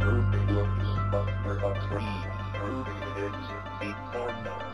Perfect looks, but perhaps for me, is the format.